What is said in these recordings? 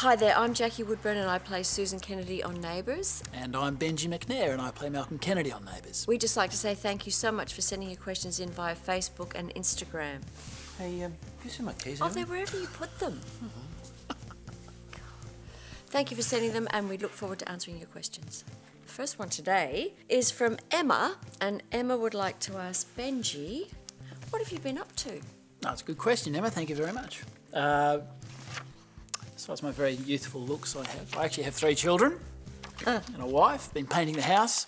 Hi there, I'm Jackie Woodburne and I play Susan Kennedy on Neighbours. And I'm Benji McNair and I play Malcolm Kennedy on Neighbours. We'd just like to say thank you so much for sending your questions in via Facebook and Instagram. Hey, um, you seen my keys? Oh, they're wherever you put them. Thank you for sending them and we look forward to answering your questions. The first one today is from Emma, and Emma would like to ask Benji, what have you been up to? That's a good question, Emma. Thank you very much. Uh, besides my very youthful looks, I have. I actually have three children Ah. and a wife. Been painting the house.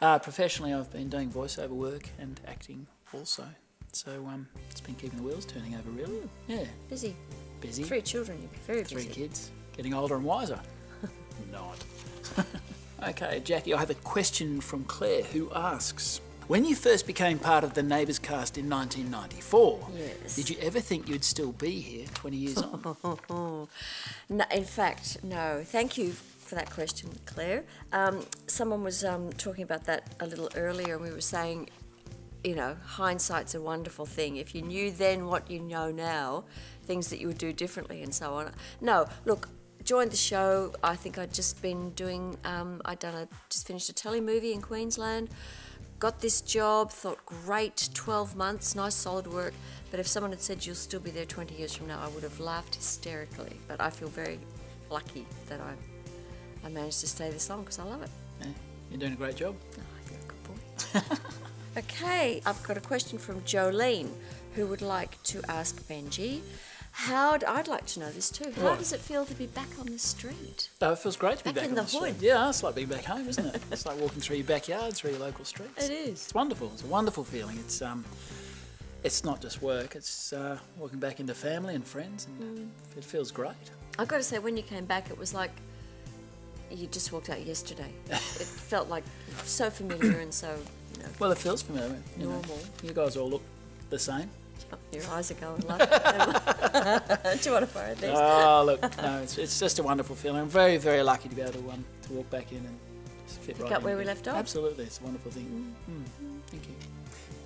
Uh, professionally, I've been doing voiceover work and acting also. So um, it's been keeping the wheels turning over, really. Yeah, Busy. busy. Three children, you'd be very Three busy. kids, getting older and wiser. Not. okay, Jackie, I have a question from Claire who asks When you first became part of the Neighbours cast in 1994, Yes. did you ever think you'd still be here 20 years on? No, in fact, no. Thank you for that question, Claire. Um, someone was um, talking about that a little earlier, and we were saying, you know, hindsight's a wonderful thing. If you knew then what you know now, things that you would do differently, and so on. No, look. Joined the show. I think I'd just been doing. Um, I'd done a just finished a telly movie in Queensland. Got this job. Thought great, 12 months, nice solid work. But if someone had said you'll still be there 20 years from now, I would have laughed hysterically. But I feel very lucky that I, I managed to stay this long because I love it. Yeah, you're doing a great job. Oh, you're a good boy. okay, I've got a question from Jolene, who would like to ask Benji. How I'd like to know this too. How does it feel to be back on the street? Oh, it feels great to be Back back, in on the street. hood. Yeah, it's like being back home, isn't it? it's like walking through your backyard, through your local streets. It is. It's wonderful. It's a wonderful feeling. It's um, it's not just work. It's uh, walking back into family and friends, and Mm. it feels great. I've got to say, when you came back, it was like you just walked out yesterday. it felt like so familiar and so, you know, Well, it feels familiar. You know. Normal. You guys all look the same. Your eyes are going like. Do you want to borrow these? Oh, look, no, it's, it's just a wonderful feeling. I'm very, very lucky to be able to um, to walk back in and just fit right up in where we left off? Absolutely, it's a wonderful thing. Mm. Thank you.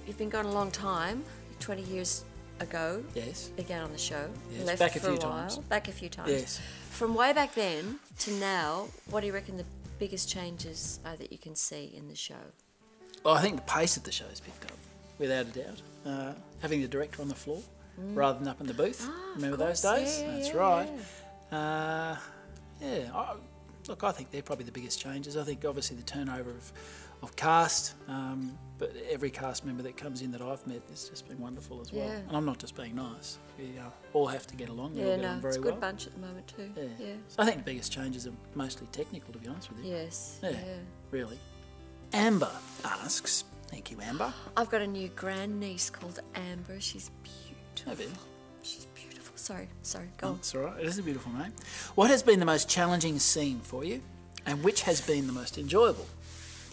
You've been gone a long time. 20 years ago, Yes. Again on the show. Yes, left back a for few a while. times. Back a few times. Yes. From way back then to now, what do you reckon the biggest changes are that you can see in the show? Well, I think the pace of the show has picked up, without a doubt. Uh, having the director on the floor rather than up in the booth. Mm. Ah, Remember those days? Yeah, yeah, That's yeah, right. Uh, yeah. I, look, I think they're probably the biggest changes. I think obviously the turnover of, of cast, um, but every cast member that comes in that I've met has just been wonderful as well. Yeah. And I'm not just being nice. We uh, all have to get along. We Yeah, no, it's a good well. bunch at the moment too. Yeah. Yeah. So I think the biggest changes are mostly technical, to be honest with you. Yes. Yeah. yeah. Really. Amber asks, thank you, Amber. I've got a new grandniece called Amber. She's beautiful. She's beautiful. Sorry, sorry. Go Oh, on. it's all right. It is a beautiful name. What has been the most challenging scene for you, and which has been the most enjoyable?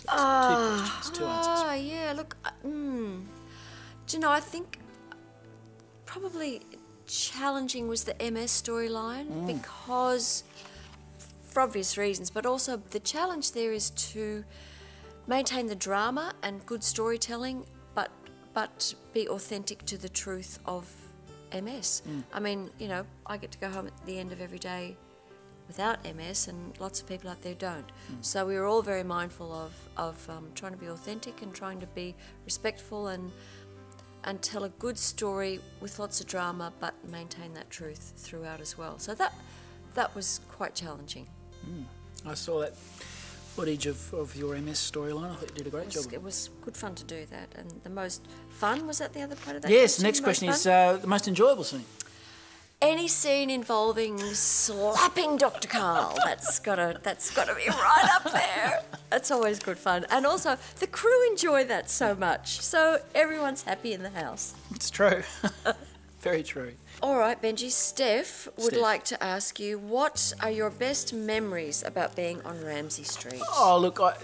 two questions, two answers. Ah, yeah. Look, uh, mm, do you know? I think probably challenging was the MS storyline Mm. because, for obvious reasons, but also the challenge there is to maintain the drama and good storytelling, but but be authentic to the truth of MS. Mm. I mean, you know, I get to go home at the end of every day without MS, and lots of people out there don't. So we were all very mindful of of um, trying to be authentic and trying to be respectful and and tell a good story with lots of drama, but maintain that truth throughout as well. So that that was quite challenging. I saw that footage of, of your MS storyline. I thought you did a great It job. it was good fun to do that, and the most fun was that the other part of that. yes, next question is uh, the most enjoyable scene. any scene involving slapping Dr. Karl. That's gotta that's gotta be right up there. That's always good fun. And also the crew enjoy that so much. So everyone's happy in the house. It's true. Very true. All right, Benji, Steph would Steph. like to ask you what are your best memories about being on Ramsay Street? Oh, look, I,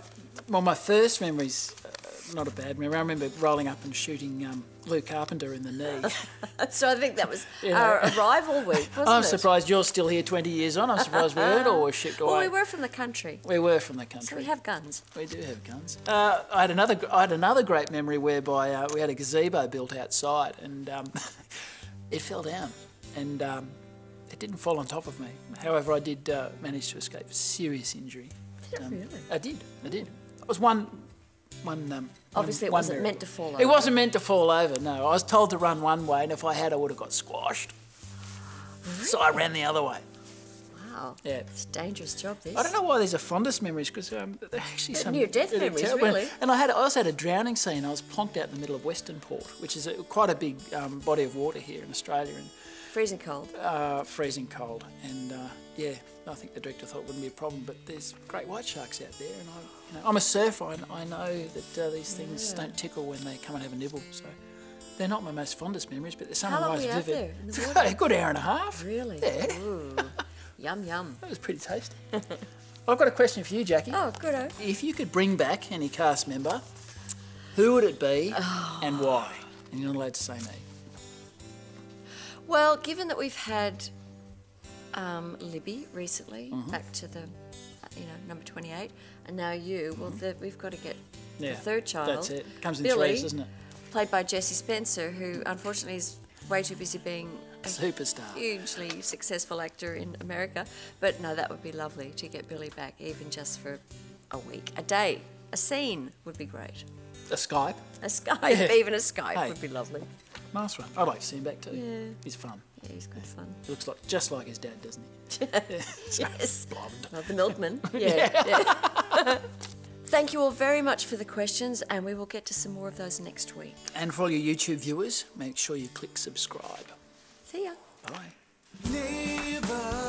well, my first memory's uh, not a bad memory. I remember rolling up and shooting um, Lou Carpenter in the knee. So I think that was You our know. arrival week, wasn't I'm it? surprised you're still here 20 years on. I'm surprised we weren't all shipped away. Well, we were from the country, We were from the country. so we have guns. We do have guns. Uh, I had another. I had another great memory whereby uh, we had a gazebo built outside, and um, it fell down, and um, it didn't fall on top of me. However, I did uh, manage to escape serious injury. Did it really? I did. I did. It was one. One, um, Obviously, it wasn't meant to fall over. It wasn't meant to fall over. No, I was told to run one way, and if I had, I would have got squashed. So I ran the other way. Wow. Yeah. It's a dangerous job, this. I don't know why these are fondest memories because um, they're actually They're some near-death memories, terrible- really. And I had I also had a drowning scene. I was plonked out in the middle of Western Port, which is a, quite a big um, body of water here in Australia, and Freezing cold. uh, freezing cold. And uh, yeah, I think the director thought it wouldn't be a problem, but there's great white sharks out there, and I, you know, I'm a surfer. I, I know that uh, these things don't tickle when they come and have a nibble, so. They're not my most fondest memories, but they're some How of the long most were you out vivid. there in the water? a good hour and a half. Really? Yeah. Yum, yum. That was pretty tasty. I've got a question for you, Jackie. Oh, good. oh. If you could bring back any cast member, who would it be and why? And you're not allowed to say me. Well, given that we've had um, Libby recently, Mm-hmm. back to the, uh, you know, number 28, and now you, well, the, we've got to get Mm-hmm. Yeah, the third child. that's it. Comes in Billy, threes, doesn't it? Played by Jesse Spencer, who unfortunately is way too busy being Superstar. hugely successful actor in America. But no, that would be lovely to get Billy back, even just for a week, a day, a scene would be great. A Skype. A Skype, Yeah. even a Skype Hey. would be lovely. Nice one. I'd like to see him back too. Yeah. He's fun. Yeah, he's good fun. He looks like just like his dad, doesn't he? So, Yes. blonde. The milkman. Yeah. yeah. Thank you all very much for the questions, and we will get to some more of those next week. And for all your YouTube viewers, make sure you click subscribe. See ya. Bye.